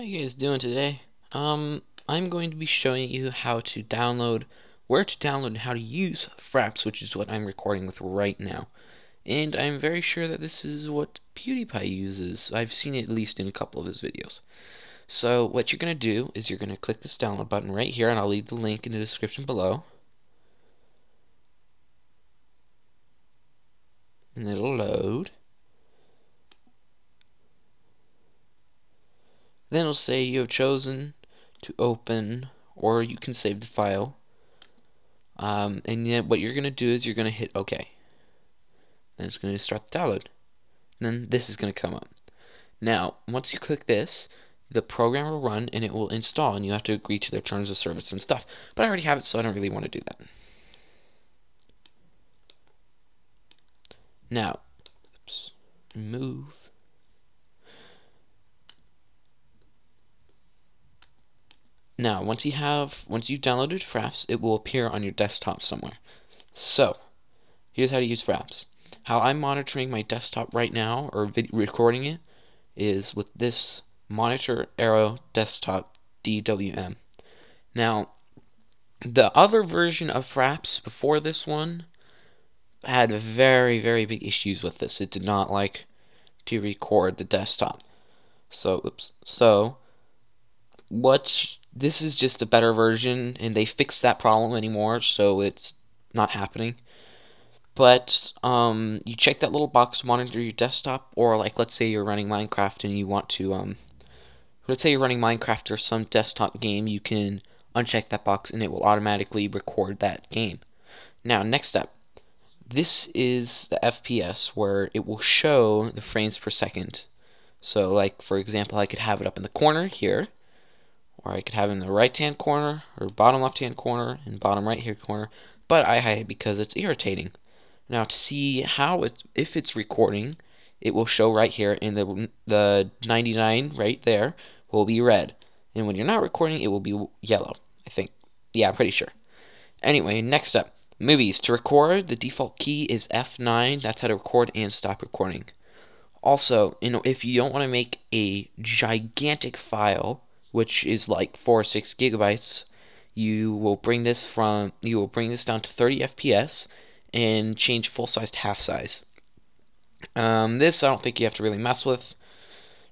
How you guys doing today? Um, I'm going to be showing you how to download, where to download and how to use Fraps, which is what I'm recording with right now. And I'm very sure that this is what PewDiePie uses. I've seen it at least in a couple of his videos. So what you're going to do is you're going to click this download button right here, and I'll leave the link in the description below. And it'll load. Then it'll say you have chosen to open, or you can save the file. Um, and then what you're going to do is you're going to hit OK. Then it's going to start the download. And then this is going to come up. Now, once you click this, the program will run and it will install, and you have to agree to their terms of service and stuff. But I already have it, so I don't really want to do that. Now, oops, move Now, once you have, once you've downloaded Fraps, it will appear on your desktop somewhere. So, here's how to use Fraps. How I'm monitoring my desktop right now, or recording it, is with this Monitor Aero Desktop DWM. Now, the other version of Fraps before this one had very, very big issues with this. It did not like to record the desktop. So, oops. So, what this is just a better version, and they fixed that problem anymore, so it's not happening. But um, you check that little box to monitor your desktop, or like let's say you're running Minecraft and you want to, um, let's say you're running Minecraft or some desktop game, you can uncheck that box and it will automatically record that game. Now, next step. This is the FPS where it will show the frames per second. So, like for example, I could have it up in the corner here or I could have it in the right hand corner or bottom left hand corner and bottom right hand corner but I hide it because it's irritating. Now to see how it's if it's recording it will show right here in the the 99 right there will be red. And when you're not recording it will be yellow I think. Yeah I'm pretty sure. Anyway next up movies. To record the default key is F9 that's how to record and stop recording. Also you know if you don't want to make a gigantic file which is like four or six gigabytes, you will bring this from you will bring this down to 30 FPS and change full size to half size. Um, this I don't think you have to really mess with.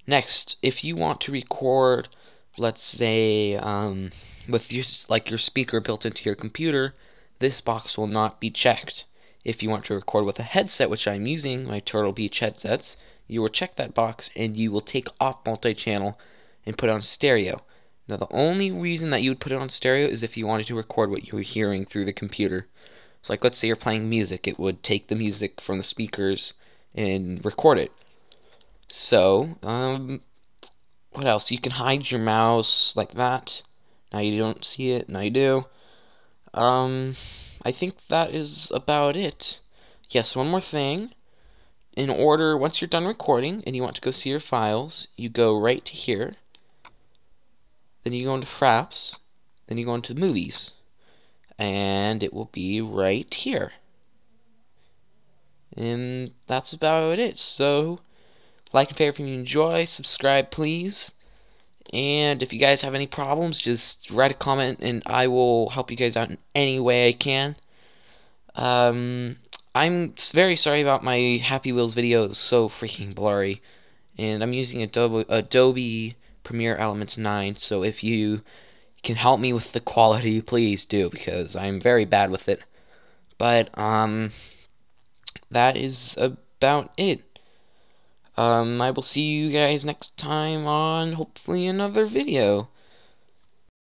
Next, if you want to record, let's say, um, with your like your speaker built into your computer, this box will not be checked. If you want to record with a headset, which I'm using, my Turtle Beach headsets, you will check that box and you will take off multi-channel and put it on stereo. Now, the only reason that you would put it on stereo is if you wanted to record what you were hearing through the computer. So, like, let's say you're playing music, it would take the music from the speakers and record it. So, um, what else? You can hide your mouse like that. Now you don't see it, now you do. Um, I think that is about it. Yes, one more thing. In order, once you're done recording and you want to go see your files, you go right to here then you go into Fraps, then you go into Movies, and it will be right here. And that's about it. So, like and favorite if you enjoy, subscribe please. And if you guys have any problems, just write a comment and I will help you guys out in any way I can. Um, I'm very sorry about my Happy Wheels video. So freaking blurry. And I'm using Adobe, Adobe Premiere Elements 9, so if you can help me with the quality, please do, because I'm very bad with it. But, um, that is about it. Um, I will see you guys next time on, hopefully, another video.